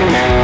Yeah.